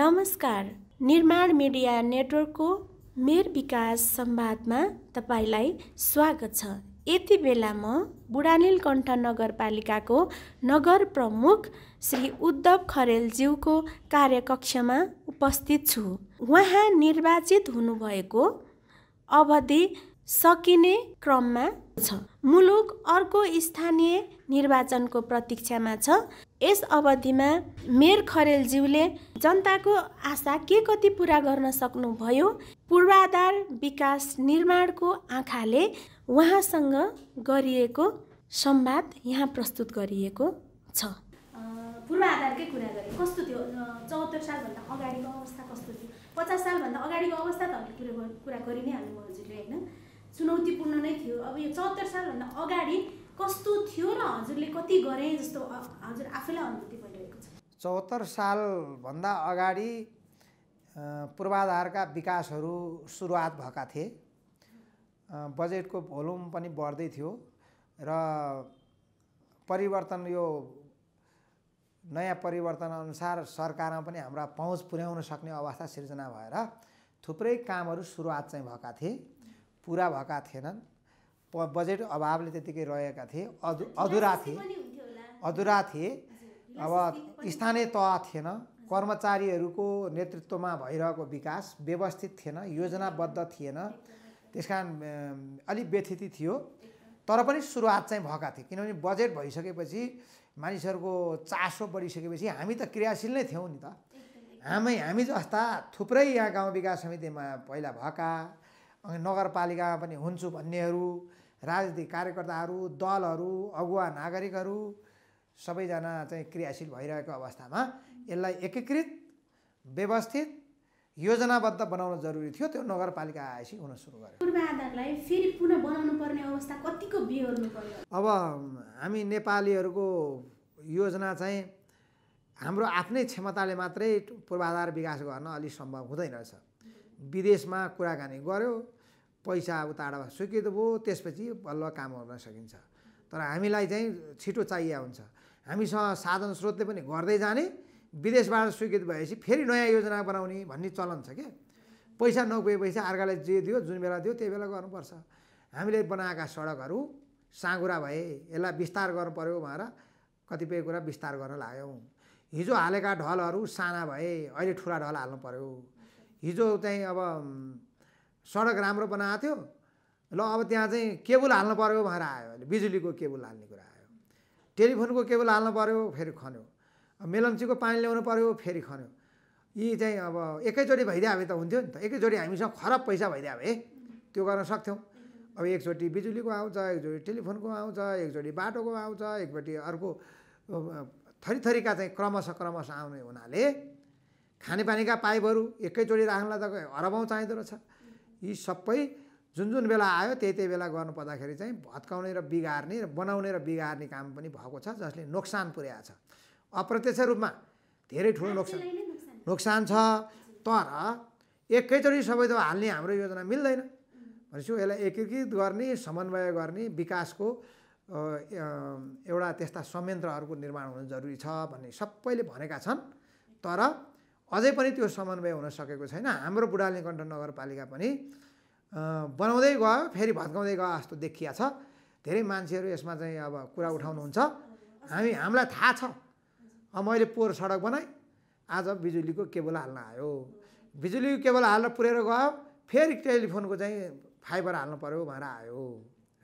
नमस्कार। निर्माण मिडिया नेटवर्कको मेर विकास संवादमा तपाईँलाई स्वागत छ। यति बेला म बुढानीलकण्ठ नगरपालिकाको नगर प्रमुख श्री उद्धव खरेलज्यूको कार्यकक्षमा उपस्थित छु। उहाँ निर्वाचित हुनुभएको अवधि सकिने क्रममा छ। मुलुक अर्को स्थानीय निर्वाचनको प्रतीक्षामा छ। यस अवधिमा मेयर खरेलज्यूले जनताको आशा के कति पुरा गर्न सक्नुभयो पूर्वाधार विकास निर्माणको आँखाले उहाँसँग गरिएको संवाद यहाँ प्रस्तुत गरिएको छ। पूर्वाधारकै कुरा गरेँ कस्तो थियो? चौहत्तर सालभन्दा अगाडिको अवस्था कस्तो थियो? पचास सालभन्दा अगाडिको अवस्था त हामीले कुरा कुरा गरि नै हाल्नु हजुरले होइन? चुनौतीपूर्ण नै थियो। अब यो चौहत्तर सालभन्दा अगाडि कस्तो थियो र हजुरले कति गरे जस्तो हजुर आफैलाई अनुभूति भइरहेको छ? चौहत्तर सालभन्दा अगाडि पूर्वाधारका विकासहरू सुरुवात भएका थिए। बजेटको भोल्युम पनि बढ्दै थियो र परिवर्तन यो नयाँ परिवर्तन अनुसार सरकारमा पनि हाम्रा पहुँच पुर्याउन सक्ने अवस्था सिर्जना भएर थुप्रै कामहरू सुरुवात चाहिँ भएका थिए पुरा भएका थिएनन्। बजेट अभावले त्यतिकै रहेका थिए। अधु अधुरा थिए। अधुरा थिए। अब स्थानीय तह थिएन। कर्मचारीहरूको नेतृत्वमा भइरहेको विकास व्यवस्थित थिएन योजनाबद्ध थिएन। त्यस कारण अलिक व्यथिति थियो। तर पनि सुरुवात चाहिँ भएका थिए। किनभने बजेट भइसकेपछि मानिसहरूको चासो बढिसकेपछि हामी त क्रियाशील नै थियौँ नि त। हामी हामी जस्ता थुप्रै यहाँ गाउँ विकास समितिमा पहिला भएका नगरपालिकामा पनि हुन्छु भन्नेहरू राजनीतिक कार्यकर्ताहरू दलहरू अगुवा नागरिकहरू सबैजना चाहिँ क्रियाशील भइरहेको अवस्थामा यसलाई एकीकृत व्यवस्थित योजनाबद्ध बनाउन जरुरी थियो त्यो नगरपालिका आएपछि हुन सुरु गर्यो। पूर्वाधारलाई फेरि पुनः बनाउनु पर्ने अवस्था कतिको बिहोर्नु पर्यो अब हामी नेपालीहरूको योजना चाहिँ हाम्रो आफ्नै क्षमताले मात्रै पूर्वाधार विकास गर्न अलिक सम्भव हुँदैन रहेछ। विदेशमा कुराकानी गऱ्यो पैसा उताबाट स्वीकृत भयो त्यसपछि बल्ल काम गर्न सकिन्छ। तर हामीलाई चाहिँ छिटो चाहिए हुन्छ। हामीसँग साधन स्रोतले पनि गर्दै जाने विदेशबाट स्वीकृत भएपछि फेरि नयाँ योजना बनाउने भन्ने चलन छ क्या। पैसा नगएपछि अर्कालाई जे दियो जुन बेला दियो त्यही बेला गर्नुपर्छ। हामीले बनाएका सडकहरू साँगुरा भए यसलाई विस्तार गर्नु पऱ्यो भनेर कतिपय कुरा विस्तार गर्न लाग्यौँ। हिजो हालेका ढलहरू साना भए अहिले ठुला ढल हाल्नु पऱ्यो हिजो चाहिँ अब सडक राम्रो बनाएको थियो। ल अब त्यहाँ चाहिँ केबुल हाल्नु पऱ्यो भनेर आयो अहिले। बिजुलीको केबुल हाल्ने कुरा आयो। टेलिफोनको केबुल हाल्नु पऱ्यो फेरि खन्यो। मेलम्चीको पानी ल्याउनु पऱ्यो फेरि खन्यो। यी चाहिँ अब एकैचोटि भइदियो भए त हुन्थ्यो नि त। एकैचोटि हामीसँग खराब पैसा भइदियो भए त्यो गर्न सक्थ्यौँ। अब एकचोटि बिजुलीको आउँछ एकचोटि टेलिफोनको आउँछ एकचोटि बाटोको आउँछ एकचोटि अर्को थरी थरीका चाहिँ क्रमशः क्रमशः आउने हुनाले खानेपानीका पाइपहरू एकैचोटि राख्नलाई त हरबाउँ चाहिँदो रहेछ। यी सबै जुन जुन बेला आयो त्यही त्यही बेला गर्नु पर्दाखेरि चाहिँ भत्काउने र बिगार्ने र बनाउने र बिगार्ने काम पनि भएको छ जसले नोक्सान पुर्याएको छ। अप्रत्यक्ष रूपमा धेरै ठुलो नोक्सान। नोक्सान। छ तर एकैचोटि सबै त हाल्ने हाम्रो योजना मिल्दैन। भनेपछि यसलाई एकीकृत गर्ने समन्वय गर्ने विकासको एउटा त्यस्ता संयन्त्रहरूको निर्माण हुनु जरुरी छ भन्ने सबैले भनेका छन्। तर अझै पनि त्यो समन्वय हुन सकेको छैन। हाम्रो बुढालीकण्ठ नगरपालिका पनि बनाउँदै गयो फेरि भत्काउँदै गयो जस्तो देखिया छ। धेरै मान्छेहरू यसमा चाहिँ अब कुरा उठाउनुहुन्छ। हामी हामीलाई थाहा छ। मैले पोहोर सडक बनाएँ। आज बिजुलीको केबल हाल्न आयो। बिजुलीको केबल हाल्न पुऱ्याएर गयो। फेरि टेलिफोनको चाहिँ फाइबर हाल्नु पऱ्यो भनेर आयो।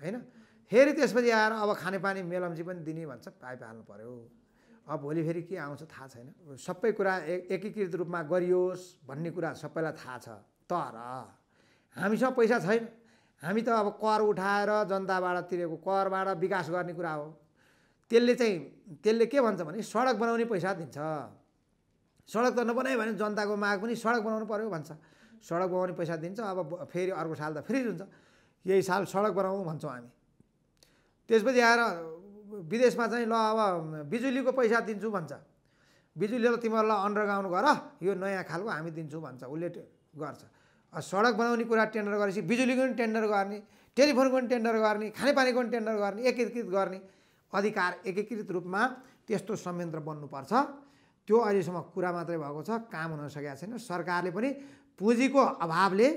होइन? फेरि त्यसपछि आएर अब खानेपानी मेलम्ची पनि दिने भन्छ पाइप हाल्नु पऱ्यो अब भोलि फेरि के आउँछ थाहा छैन। सबै कुरा एकीकृत रूपमा गरियोस् भन्ने कुरा सबैलाई थाहा छ। तर हामीसँग पैसा छैन। हामी त अब कर उठाएर जनताबाट तिरेको करबाट विकास गर्ने कुरा हो। त्यसले चाहिँ त्यसले के भन्छ भने सडक बनाउने पैसा दिन्छ। सडक त नबनायो भने जनताको माग पनि सडक बनाउनु पऱ्यो भन्छ। सडक बनाउने पैसा दिन्छ अब फेरि अर्को साल त फ्री हुन्छ यही साल सडक बनाउँ भन्छौँ हामी। त्यसपछि आएर विदेशमा चाहिँ ल अब बिजुलीको पैसा दिन्छु भन्छ। बिजुलीलाई तिमीहरूलाई अन्डरग्राउन्ड गर यो नयाँ खालको हामी दिन्छौँ भन्छ उसले गर्छ। सडक बनाउने कुरा टेन्डर गरेपछि बिजुलीको पनि टेन्डर गर्ने टेलिफोनको पनि टेन्डर गर्ने खानेपानीको पनि टेन्डर गर्ने एकीकृत गर्ने। अधिकार एकीकृत रूपमा त्यस्तो संयन्त्र बन्नुपर्छ। त्यो अहिलेसम्म कुरा मात्रै भएको छ काम हुन सकेको छैन। सरकारले पनि पुँजीको अभावले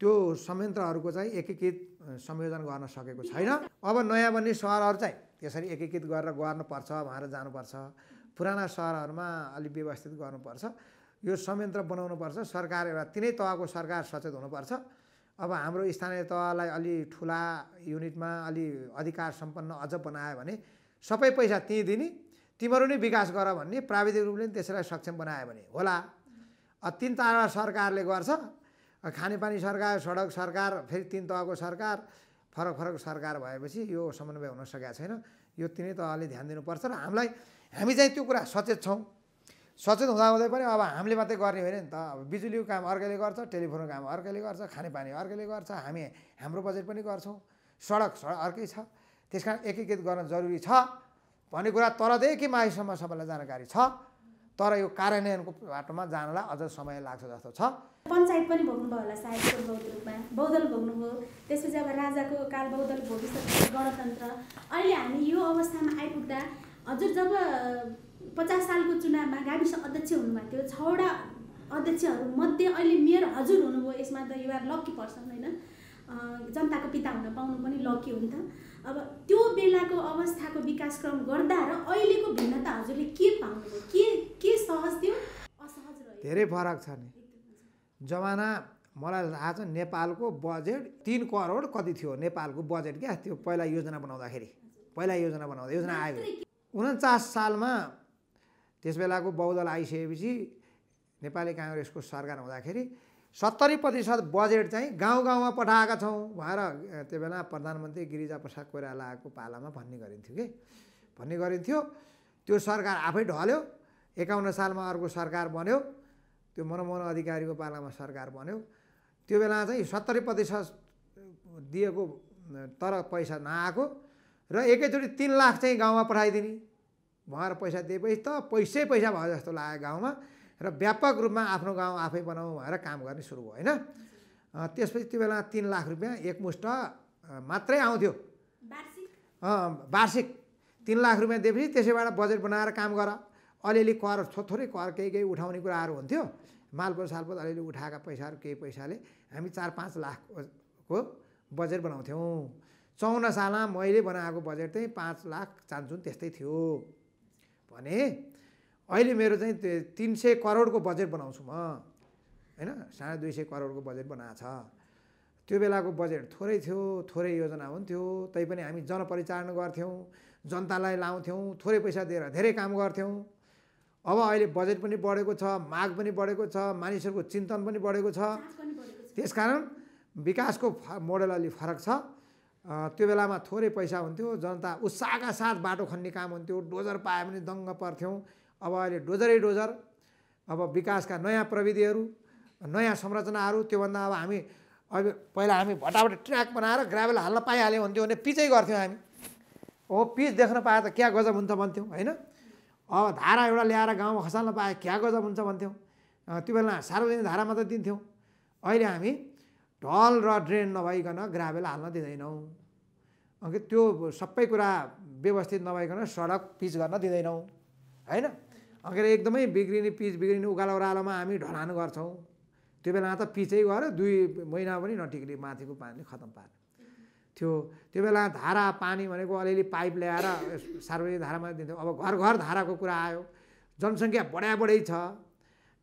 त्यो संयन्त्रहरूको चाहिँ एकीकृत संयोजन गर्न सकेको छैन। अब नयाँ बन्ने सहरहरू चाहिँ त्यसरी एकीकृत गरेर गर्नुपर्छ भनेर जानुपर्छ। पुराना सहरहरूमा अलिक व्यवस्थित गर्नुपर्छ। यो संयन्त्र बनाउनुपर्छ। सरकार एउटा तिनै तहको सरकार सचेत हुनुपर्छ। अब हाम्रो स्थानीय तहलाई अलि ठुला युनिटमा अलि अधिकार सम्पन्न अझ बनायो भने सबै पैसा त्यहीँ दिने तिमीहरू नै विकास गर भन्ने प्राविधिक रूपले पनि त्यसलाई सक्षम बनायो भने होला। तिन तारा सरकारले गर्छ। खानेपानी सरकार सडक सरकार फेरि तिन तहको सरकार फरक फरक सरकार भएपछि यो समन्वय हुन सकेको छैन। यो तिनै तहले ध्यान दिनुपर्छ र हामीलाई हामी चाहिँ त्यो कुरा सचेत छौँ। सचेत हुँदाहुँदै पनि अब हामीले मात्रै गर्ने होइन नि त। अब बिजुलीको काम अर्कैले गर्छ टेलिफोनको काम अर्कैले गर्छ खानेपानी अर्कैले गर्छ हामी हाम्रो बजेट पनि गर्छौँ। सडक सडक अर्कै छ। त्यस कारण एकीकृत गर्न जरुरी छ भन्ने कुरा तरदेखि माइसम्म सबैलाई जानकारी छ। तर यो कार्यान्वयनको बाटोमा जानलाई अझ समय लाग्छ जस्तो छ। पञ्चायत पनि भोग्नुभयो होला सायद बौद्ध रूपमा बौद्धल भोग्नुभयो। त्यसपछि अब राजाको काल बौद्धल भोगिसकेपछि गणतन्त्र। अहिले हामी यो अवस्थामा आइपुग्दा हजुर जब पचास सालको चुनावमा गाविस अध्यक्ष हुनुभएको थियो छवटा अध्यक्षहरू मध्ये अहिले मेयर हजुर हुनुभयो यसमा त युआर लक्की पर्सन होइन? जनताको पिता हुन पाउनु पनि लकी हो नि त। अब त्यो बेलाको अवस्थाको विकासक्रम गर्दा र अहिलेको भिन्नता हजुरले के पाउनुभयो? के के सहज थियो? असहज रह्यो। धेरै फरक छ नि। जमाना मलाई थाहा छ नेपालको बजेट तिन करोड कति थियो? नेपालको बजेट क्या? त्यो पहिला योजना बनाउँदाखेरि। पहिला योजना बनाउँदा। योजना आयो। उन्चास सालमा त्यस बेलाको बहुदल आइसकेपछि नेपाली काङ्ग्रेसको सरकार हुँदाखेरि सत्तरी प्रतिशत बजेट चाहिँ गाउँ गाउँमा पठाएका छौँ भनेर त्यो बेला प्रधानमन्त्री गिरिजा प्रसाद कोइरालाको पालामा भन्ने गरिन्थ्यो कि? भन्ने गरिन्थ्यो। त्यो सरकार आफै ढल्यो। एकाउन्न सालमा अर्को सरकार बन्यो। त्यो मनमोहन अधिकारीको पालामा सरकार बन्यो। त्यो बेला चाहिँ सत्तरी प्रतिशत दिएको तर पैसा नआएको र एकैचोटि तिन लाख चाहिँ गाउँमा पठाइदिने। उहाँहरू पैसा दिएपछि त पैसै पैसा भयो जस्तो लाग्यो गाउँमा। र व्यापक रूपमा आफ्नो गाउँ आफै बनाऊ भनेर काम गर्ने सुरु भयो होइन? त्यसपछि त्यो बेला तिन लाख रुपियाँ एकमुष्ट मात्रै आउँथ्यो। वार्षिक? तिन लाख रुपियाँ दिएपछि त्यसैबाट बजेट बनाएर काम गर। अलिअलि कर थोरै कर केही केही उठाउने कुराहरू हुन्थ्यो। मालपोत सालपोत अलिअलि उठाएका पैसाहरू केही पैसाले हामी चार पाँच लाखको बजेट बनाउँथ्यौँ। चौन्न सालमा मैले बनाएको बजेट चाहिँ पाँच लाख चान्चुन त्यस्तै थियो। भने अहिले मेरो चाहिँ तिन सय करोडको बजेट बनाउँछु म। होइन? साढे दुई सय करोडको बजेट बनाएको छ। त्यो बेलाको बजेट थोरै थियो थोरै योजना हुन्थ्यो तैपनि हामी जनपरिचालन गर्थ्यौँ जनतालाई लाउँथ्यौँ थोरै पैसा दिएर धेरै काम गर्थ्यौँ। अब अहिले बजेट पनि बढेको छ माग पनि बढेको छ मानिसहरूको चिन्तन पनि बढेको छ। त्यसकारण विकासको मोडल अलि फरक छ। त्यो बेलामा थोरै पैसा हुन्थ्यो जनता उत्साहका साथ बाटो खन्ने काम हुन्थ्यो डोजर पायो भने दङ्ग पर्थ्यौँ। अब अहिले डोजरै डोजर अब विकासका नयाँ प्रविधिहरू नयाँ संरचनाहरू त्योभन्दा अब हामी अब पहिला हामी भटाभट ट्र्याक बनाएर ग्राभेल हाल्न पाइहाल्यौँ हुन्थ्यो भने पिचै गर्थ्यौँ हामी। हो पिच देख्न पाए त क्या गजब हुन्छ भन्थ्यौँ होइन? अब धारा एउटा ल्याएर गाउँमा खसाल्न पाए क्या गजब हुन्छ भन्थ्यौँ। त्यो बेला सार्वजनिक धारा मात्रै दिन्थ्यौँ। अहिले हामी ढल र ड्रेन नभइकन ग्राभेल हाल्न दिँदैनौँ। त्यो सबै कुरा व्यवस्थित नभइकन सडक पिच गर्न दिँदैनौँ होइन? अघि एकदमै बिग्रिने पिच बिग्रिने उकालो ओह्रालोमा हामी ढलान गर्छौँ त्यो बेला त पिचै गएर दुई महिना पनि नटिक्ने माथिको पानी खतम पार्ने। थियो त्यो बेला धारा पानी भनेको अलिअलि पाइप ल्याएर सार्वजनिक धारामा दिन्थ्यौँ। अब घर घर धाराको कुरा आयो। जनसङ्ख्या बढा बढै छ।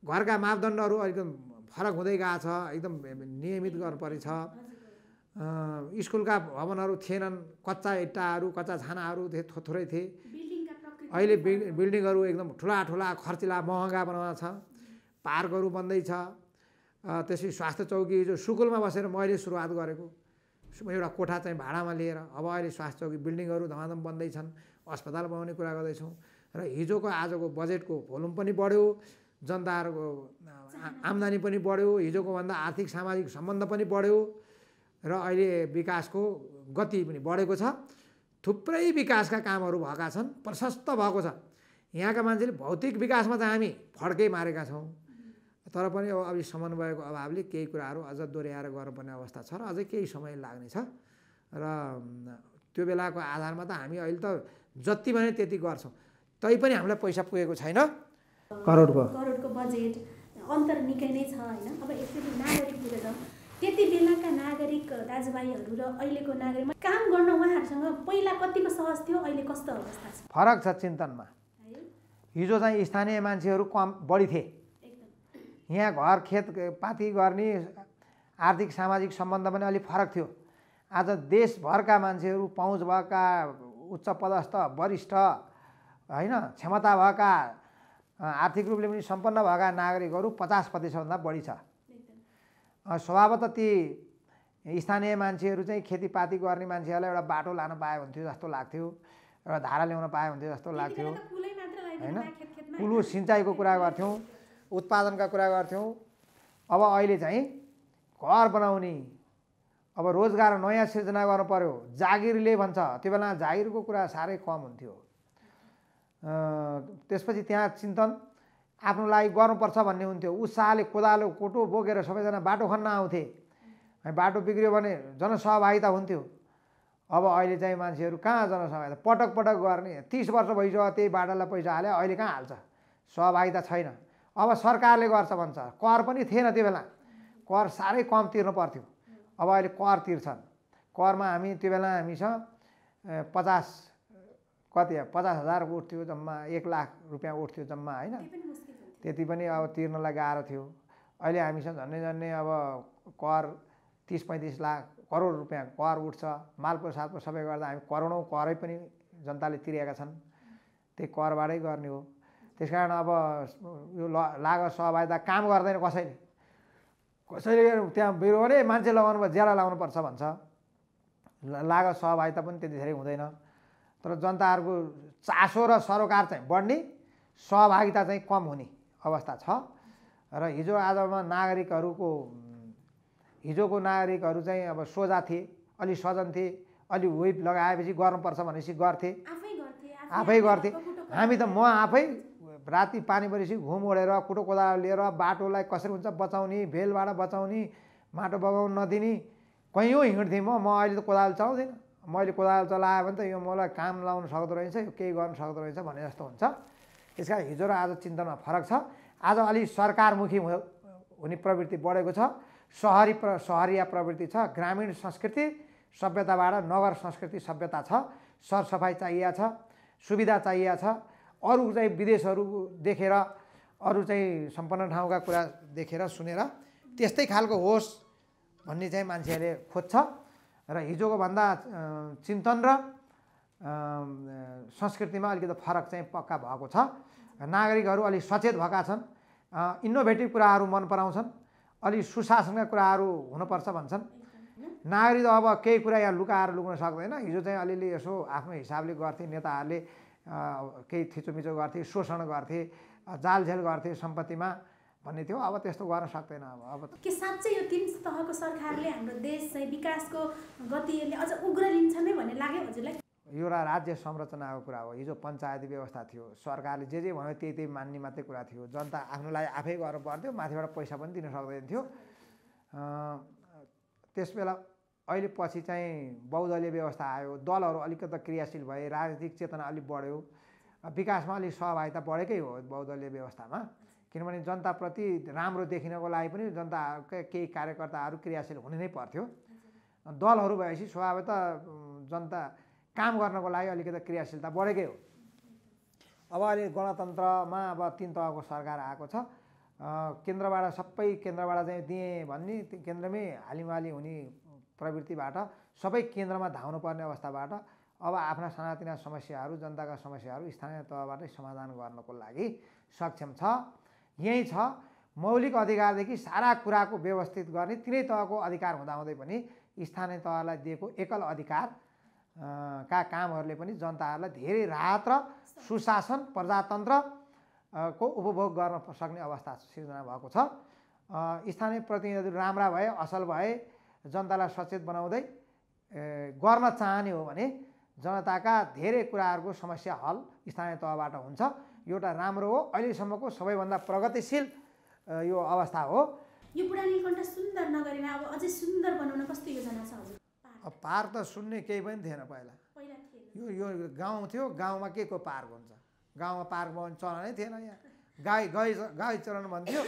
घरका मापदण्डहरू एकदम फरक हुँदै गएको छ। एकदम नियमित गर्नुपर्छ स्कुलका भवनहरू थिएनन्। कच्चा इट्टाहरू कच्चा छानाहरू थोरै थिए। अहिले बिल्डिङहरू एकदम ठुला ठुला खर्चिला महँगा बनाउँदा छ। पार्कहरू बन्दैछ त्यसपछि स्वास्थ्य चौकी जो सुकुलमा बसेर मैले सुरुवात गरेको। एउटा कोठा चाहिँ भाडामा लिएर अब अहिले स्वास्थ्य चौकी बिल्डिङहरू धमाधम बन्दैछन् अस्पताल बनाउने कुरा गर्दैछौँ। र हिजोको आजको बजेटको भोल्युम पनि बढ्यो। जनताहरूको आम्दानी पनि बढ्यो। हिजोको भन्दा आर्थिक सामाजिक सम्बन्ध पनि बढ्यो। र अहिले विकासको गति पनि बढेको छ। थुप्रै विकासका कामहरू भएका छन् प्रशस्त भएको छ। यहाँका मान्छेले भौतिक विकासमा चाहिँ हामी फड्कै मारेका छौँ। तर पनि अब अब समन्वयको अभावले केही कुराहरू अझ दोहोऱ्याएर गर्नुपर्ने अवस्था छ र अझै केही समय लाग्नेछ र त्यो बेलाको आधारमा त हामी अहिले त जति भने त्यति गर्छौँ। तैपनि हामीलाई पैसा पुगेको छैन। करोडको। करोडको बजेट अन्तर निकै नै छ होइन। अब यसरी नागरिक त त्यति बेलाका नागरिक दाजुभाइहरू र अहिलेको नागरिकमा काम गर्न उहाँहरूसँग पहिला कतिको सहज थियो अहिले कस्तो अवस्था छ? फरक छ चिन्तनमा। हिजो चाहिँ स्थानीय मान्छेहरू कम बढी थिए। यहाँ घर खेत पाती गर्ने आर्थिक सामाजिक सम्बन्ध पनि अलिक फरक थियो। आज देशभरका मान्छेहरू पहुँच भएका उच्च पदस्थ वरिष्ठ होइन क्षमता भएका आर्थिक रूपले पनि सम्पन्न भएका नागरिकहरू पचास प्रतिशतभन्दा बढी छ। स्वभावतः ती स्थानीय मान्छेहरू चाहिँ खेतीपाती गर्ने मान्छेहरूलाई एउटा बाटो लान पाए हुन्थ्यो जस्तो लाग्थ्यो एउटा धारा ल्याउन पाए हुन्थ्यो जस्तो लाग्थ्यो। होइन? कुलो सिँचाइको कुरा गर्थ्यौँ उत्पादनका कुरा गर्थ्यौँ। अब अहिले चाहिँ घर बनाउने अब रोजगार नयाँ सिर्जना गर्नु पर्यो। जागिरले भन्छ त्यो बेला जागिरको कुरा साह्रै कम हुन्थ्यो। त्यसपछि त्यहाँ चिन्तन आफ्नो लागि गर्नुपर्छ भन्ने हुन्थ्यो। उत्साहले कोदालो कोटो बोकेर सबैजना बाटो खन्न आउँथे। बाटो बिग्रियो भने जनसहभागिता हुन्थ्यो। अब अहिले चाहिँ मान्छेहरू कहाँ जनसहभागिता? पटक पटक गर्ने। तिस वर्ष भइसक्यो त्यही बाटालाई पैसा हाल्यो अहिले कहाँ हाल्छ? सहभागिता छैन। अब सरकारले गर्छ भन्छ। कर पनि थिएन त्यो बेला। कर साह्रै कम तिर्नु पर्थ्यो। अब अहिले कर तिर्छन्। करमा हामी त्यो बेला हामीसँग पचास कति पचास हजार उठ्थ्यो जम्मा एक लाख रुपियाँ उठ्थ्यो जम्मा होइन? त्यति पनि अब तिर्नलाई गाह्रो थियो। अहिले हामीसँग झन्डै झन्डै अब कर तिस पैँतिस लाख करोड रुपियाँ कर उठ्छ। मालको साथको सबै गर्दा हामी करोडौँ करै पनि जनताले तिरेका छन्। त्यही करबाटै गर्ने हो। त्यस कारण अब यो ल लागत सहभागिता काम गर्दैन कसैले। कसैले त्यहाँ बिरुवा मान्छे लगाउनु भयो ज्याला लगाउनुपर्छ भन्छ। ल- लागत सहभागिता पनि त्यति धेरै हुँदैन। तर जनताहरूको चासो र सरोकार चाहिँ बढ्ने सहभागिता चाहिँ कम हुने। अवस्था छ। र हिजो आजमा नागरिकहरूको हिजोको नागरिकहरू चाहिँ अब सोझा थिए अलि सजन थिए अलि वेब लगाएपछि गर्नुपर्छ भनेपछि गर्थे। आफै गर्थे हामी त म आफै राति पानी परेपछि घुम ओढेर कुटो कोदालो लिएर बाटोलाई कसरी हुन्छ बचाउने भेलबाट बचाउने माटो बगाउन नदिने कैयौँ हिँड्थेँ म। म अहिले त कोदालो चलाउँदिनँ। मैले कोदालो चलाएँ भने त यो मलाई काम लाउन सक्दो रहेछ यो केही गर्न सक्दो रहेछ भने जस्तो हुन्छ। त्यस कारण हिजो र आज चिन्तनमा फरक छ। आज अलि सरकारमुखी हुने प्रवृत्ति बढेको छ। सहरी प्र सहरिया प्रवृत्ति छ। ग्रामीण संस्कृति सभ्यताबाट नगर संस्कृति सभ्यता छ। सरसफाइ चाहिएको छ सुविधा चाहिएको छ। अरू चाहिँ विदेशहरू देखेर अरू चाहिँ सम्पन्न ठाउँका कुरा देखेर सुनेर त्यस्तै खालको होस् भन्ने चाहिँ मान्छेहरूले खोज्छ। र हिजोको भन्दा चिन्तन र संस्कृतिमा अलिकति फरक चाहिँ पक्का भएको छ? नागरिकहरू अलिक सचेत भएका छन्। इनोभेटिभ कुराहरू मन पराउँछन्। अलि सुशासनका कुराहरू हुनुपर्छ भन्छन्। नागरिक अब केही कुरा यहाँ लुकाएर लुक्न सक्दैन। हिजो चाहिँ अलिअलि यसो आफ्नो हिसाबले गर्थे नेताहरूले केही थिचोमिचो गर्थे शोषण गर्थे जालझेल गर्थे सम्पत्तिमा भन्ने थियो। अब त्यस्तो गर्न सक्दैन अब। अब के साँच्चै यो तिन तहको सरकारले हाम्रो देश चाहिँ विकासको गतिले अझ उग्र लिन्छ नै भन्ने लाग्यो हजुरलाई। यो राज्य संरचनाको कुरा हो। हिजो पञ्चायती व्यवस्था थियो। सरकारले जे जे भन्यो त्यही त्यही मान्ने मात्रै कुरा थियो। जनता आफ्नो लागि आफै गर्नु पर्थ्यो माथिबाट पैसा पनि दिन सक्दैन थियो। अँ, त्यस बेला अहिले पछि चाहिँ बहुदलीय व्यवस्था आयो। दलहरू अलिकति क्रियाशील भए राजनीतिक चेतना अलिक बढ्यो। विकासमा अलिक सहभागिता बढेकै हो बहुदलीय व्यवस्थामा। किनभने जनताप्रति राम्रो देखिनको लागि पनि जनताकै केही कार्यकर्ताहरू क्रियाशील हुने नै पर्थ्यो। दलहरू भएपछि स्वभावतः जनता काम गर्नको लागि अलिकति क्रियाशीलता बढेकै हो। अब अहिले गणतन्त्रमा अब तिन तहको सरकार आएको छ। केन्द्रबाट सबै केन्द्रबाट चाहिँ दिएँ भन्ने केन्द्रमै हालिमाली हुने प्रवृत्तिबाट सबै केन्द्रमा धाउनु पर्ने अवस्थाबाट अब आफ्ना सानातिना समस्याहरू जनताका समस्याहरू स्थानीय तहबाटै समाधान गर्नको लागि सक्षम छ। यहीँ छ मौलिक अधिकारदेखि सारा कुराको व्यवस्थित गर्ने तिनै तहको अधिकार हुँदाहुँदै पनि स्थानीय तहलाई दिएको एकल अधिकार का कामहरूले पनि जनताहरूलाई धेरै राहत र सुशासन प्रजातन्त्र को उपभोग गर्न सक्ने अवस्था सिर्जना भएको छ। स्थानीय प्रतिनिधिहरू राम्रा भए असल भए जनतालाई सचेत बनाउँदै गर्न चाहने हो भने जनताका धेरै कुराहरूको समस्या हल स्थानीय तहबाट हुन्छ। एउटा राम्रो हो अहिलेसम्मको सबैभन्दा प्रगतिशील यो अवस्था हो। यो बुढा नीलकण्ठ सुन्दर नगरीमा अब अझै सुन्दर बनाउन कस्तो योजना छ अब पार्क त सुन्ने केही पनि थिएन पहिला। यो यो गाउँ थियो गाउँमा के को पार्क हुन्छ? गाउँमा पार्क भयो भने चलनै थिएन यहाँ। गाई गाई गाई चराउनु भन्थ्यो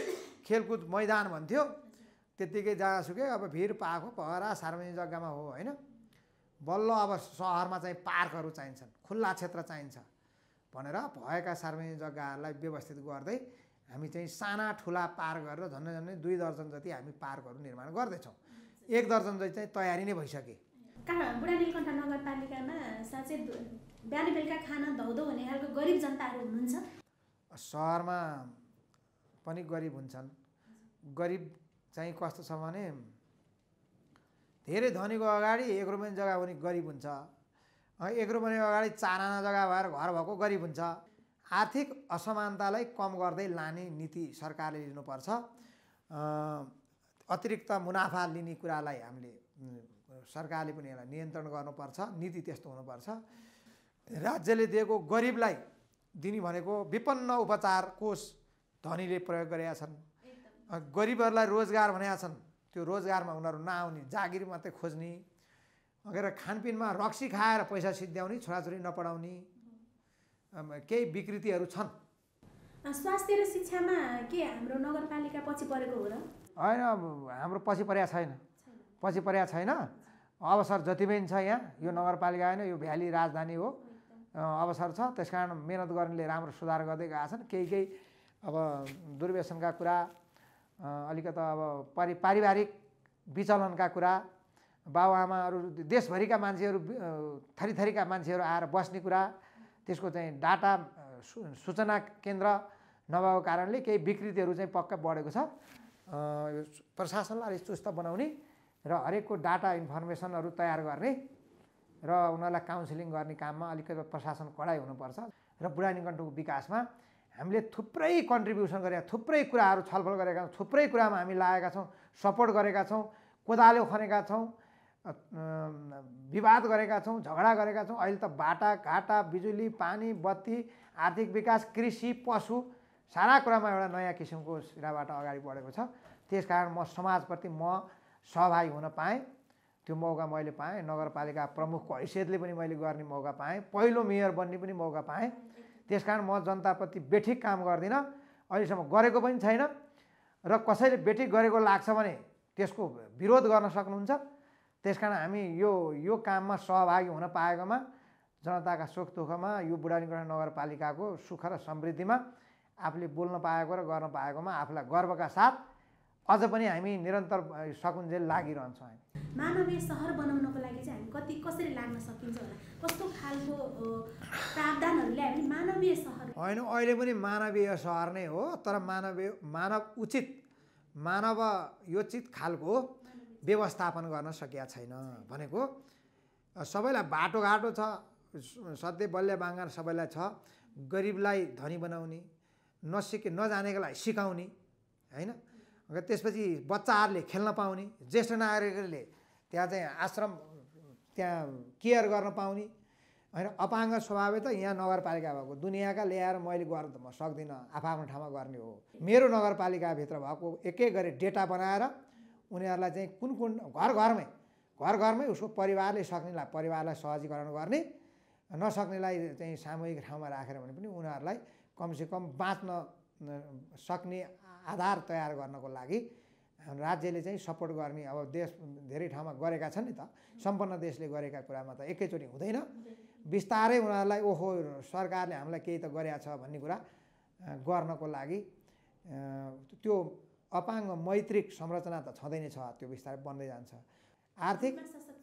खेलकुद मैदान भन्थ्यो त्यत्तिकै जहाँसुकै अब भिर पाखो पहरा सार्वजनिक जग्गामा हो होइन? बल्ल अब सहरमा चाहिँ पार्कहरू चाहिन्छन् खुल्ला क्षेत्र चाहिन्छ। भनेर भएका सार्वजनिक जग्गाहरूलाई व्यवस्थित गर्दै हामी चाहिँ साना ठुला पार्क गरेर झन्डै झन्डै दुई दर्जन जति हामी पार्कहरू निर्माण गर्दैछौँ। एक दर्जन जति चाहिँ तयारी नै भइसके। कहाँ बुढा नीलकण्ठ नगरपालिकामा साँच्चै बिहान बेलुका खाना धौधौ हुने खालको गरिब जनताहरू हुनुहुन्छ? सहरमा पनि गरिब हुन्छन्। गरिब चाहिँ कस्तो छ भने धेरै धनीको अगाडि एक रुपियाँ जग्गा पनि गरिब हुन्छ। एक रुपियाँ अगाडि चार आना जग्गा भएर घर भएको गरिब हुन्छ। आर्थिक असमानतालाई कम गर्दै लाने नीति सरकारले लिनुपर्छ। अतिरिक्त मुनाफा लिने कुरालाई हामीले सरकारले पनि यसलाई नियन्त्रण गर्नुपर्छ नीति त्यस्तो हुनुपर्छ। राज्यले दिएको गरिबलाई दिने भनेको विपन्न उपचार कोष धनीले प्रयोग गरेका छन्। गरिबहरूलाई रोजगार भनेका छन्। त्यो रोजगारमा उनीहरू नआउने जागिर मात्रै खोज्ने अगेर खानपिनमा रक्सी खाएर पैसा सिद्ध्याउने छोराछोरी नपढाउने केही विकृतिहरू छन्। स्वास्थ्य र शिक्षामा के हाम्रो नगरपालिका पछि परेको हो र? होइन हाम्रो पछि परेको छैन। पछि परेको छैन। अवसर जति पनि छ यहाँ यो नगरपालिका होइन यो भ्याली राजधानी हो। अवसर छ। त्यस कारण मिहिनेत गर्नेले राम्रो सुधार गर्दै गएका छन्। केही केही अब दुर्व्यसनका कुरा अलिकता अब पारि पारिवारिक विचलनका कुरा बाबुआमाहरू देशभरिका मान्छेहरू थरी थरीका मान्छेहरू आएर बस्ने कुरा त्यसको चाहिँ डाटा सूचना केन्द्र नभएको कारणले केही विकृतिहरू चाहिँ पक्का बढेको छ। प्रशासनलाई अलिक चुस्त बनाउने र हरेकको डाटा इन्फर्मेसनहरू तयार गर्ने र उनीहरूलाई काउन्सिलिङ गर्ने काममा अलिकति प्रशासन कडाइ हुनुपर्छ र बुढा निकन्ठको विकासमा हामीले थुप्रै कन्ट्रिब्युसन गरेका थुप्रै कुराहरू छलफल गरेका छौँ थुप्रै कुरामा हामी लागेका छौँ सपोर्ट गरेका छौँ कोदालो खनेका छौँ विवाद गरेका छौँ झगडा गरेका छौँ। अहिले त बाटा घाटा बिजुली पानी बत्ती आर्थिक विकास कृषि पशु सारा कुरामा एउटा नयाँ किसिमको सिराबाट अगाडि बढेको छ। त्यस कारण म समाजप्रति म सहभागी हुन पाएँ। त्यो मौका मैले पाएँ। नगरपालिका प्रमुखको हैसियतले पनि मैले गर्ने मौका पाएँ। पहिलो मेयर बन्ने पनि मौका पाएँ। त्यस कारण म जनताप्रति बेठिक काम गर्दिनँ। अहिलेसम्म गरेको पनि छैन। र कसैले बेठिक गरेको लाग्छ भने त्यसको विरोध गर्न सक्नुहुन्छ। त्यस कारण हामी यो यो काममा सहभागी हुन पाएकोमा जनताका सुख दुःखमा यो बुढानीगढ नगरपालिकाको सुख र समृद्धिमा आफूले बोल्न पाएको र गर्न पाएकोमा आफूलाई गर्वका साथ अझ पनि हामी निरन्तर सकुन्जेल लागिरहन्छौँ हामी। मानवीय सहर बनाउनको लागि चाहिँ हामी कति कसरी लाग्न सकिन्छ होला? कस्तो खालको प्रावधानहरूले हामी मानवीय सहर होइन अहिले पनि मानवीय सहर नै हो तर मानवीय मानव उचित मानव योचित खालको व्यवस्थापन गर्न सकिया छैन भनेको। सबैलाई बाटोघाटो छ सधैँ बल्य बाङ्गान सबैलाई छ गरिबलाई धनी बनाउने नसिके नजानेकोलाई सिकाउने होइन? र त्यसपछि बच्चाहरूले खेल्न पाउने ज्येष्ठ नागरिकहरूले त्यहाँ चाहिँ आश्रम त्यहाँ केयर गर्न पाउने होइन? अपाङ्ग स्वभावै त यहाँ नगरपालिका भएको दुनियाँका ल्याएर मैले गर्न त म सक्दिनँ आफ्नो ठाउँमा गर्ने हो। मेरो नगरपालिकाभित्र भएको एक गरी डेटा बनाएर उनीहरूलाई चाहिँ कुन कुन घर घरमै घर घरमै उसको परिवारले सक्नेलाई परिवारलाई सहजीकरण गर्ने नसक्नेलाई चाहिँ सामूहिक ठाउँमा राखेर भने पनि उनीहरूलाई कमसेकम बाँच्न सक्ने आधार तयार गर्नको लागि राज्यले चाहिँ सपोर्ट गर्ने अब देश धेरै ठाउँमा गरेका छन् नि त। सम्पन्न देशले गरेका कुरामा त एकैचोटि हुँदैन। बिस्तारै उनीहरूलाई ओहो सरकारले हामीलाई केही त गरेका छ भन्ने कुरा गर्नको लागि त्यो अपाङ्ग मैत्रिक संरचना त छँदै नै छ त्यो बिस्तारै बन्दै जान्छ। आर्थिक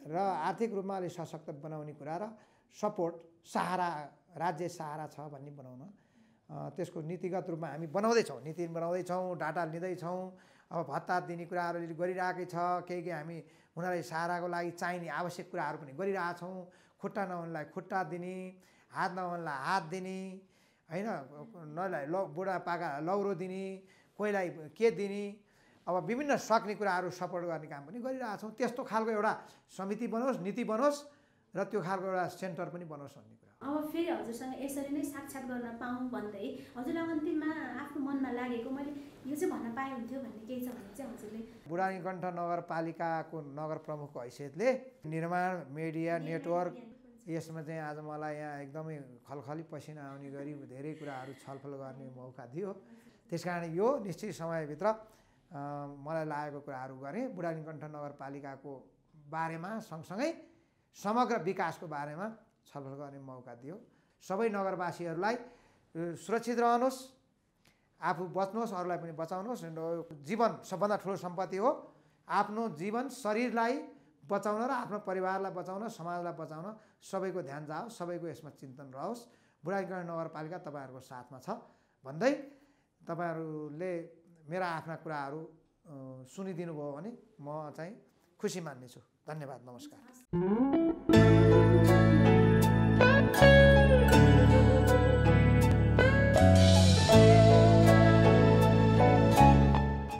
र आर्थिक रूपमा अलिक सशक्त बनाउने कुरा र सपोर्ट सहारा राज्य सहारा छ भन्ने बनाउन त्यसको नीतिगत रूपमा हामी बनाउँदैछौँ नीति बनाउँदैछौँ डाटा लिँदैछौँ अब भत्ता दिने कुराहरू अहिले गरिरहेकै छ। केही केही हामी उनीहरूलाई सहाराको लागि चाहिने आवश्यक कुराहरू पनि गरिरहेछौँ। खुट्टा नहुनेलाई खुट्टा दिने हात नहुनेलाई हात दिने होइन? नलाई लौ बुढापाका लौरो दिने कोहीलाई के दिने? अब विभिन्न सक्ने कुराहरू सपोर्ट गर्ने काम पनि गरिरहेछौँ। त्यस्तो खालको एउटा समिति बनोस् नीति बनोस् र त्यो खालको एउटा सेन्टर पनि बनोस् भन्ने अब फेरि हजुरसँग यसरी नै साक्षात् गर्न पाऊँ भन्दै हजुरलाई अन्तिममा आफ्नो मनमा लागेको मैले यो चाहिँ भन्न पाए हुन्थ्यो भन्ने केही छ भने चाहिँ हजुरले बुढानीकण्ठ नगरपालिकाको नगर प्रमुखको हैसियतले निर्माण मिडिया नेटवर्क यसमा चाहिँ आज मलाई यहाँ एकदमै खलखली पसिना आउने गरी धेरै कुराहरू छलफल गर्ने मौका दियो। त्यस कारण यो निश्चित समयभित्र मलाई लागेको कुराहरू गरेँ। बुढानीकण्ठ नगरपालिकाको बारेमा सँगसँगै समग्र विकासको बारेमा छलफल गर्ने मौका दियो। सबै नगरवासीहरूलाई सुरक्षित रहनुहोस् आफू बच्नुहोस् अरूलाई पनि बचाउनुहोस् जीवन सबभन्दा ठुलो सम्पत्ति हो। आफ्नो जीवन शरीरलाई बचाउन र आफ्नो परिवारलाई बचाउन समाजलाई बचाउन सबैको ध्यान जाओस् सबैको यसमा चिन्तन रहोस्। बुढानीकरण नगरपालिका तपाईँहरूको साथमा छ। भन्दै तपाईँहरूले मेरा आफ्ना कुराहरू सुनिदिनु भयो भने म चाहिँ खुसी मान्नेछु। धन्यवाद नमस्कार।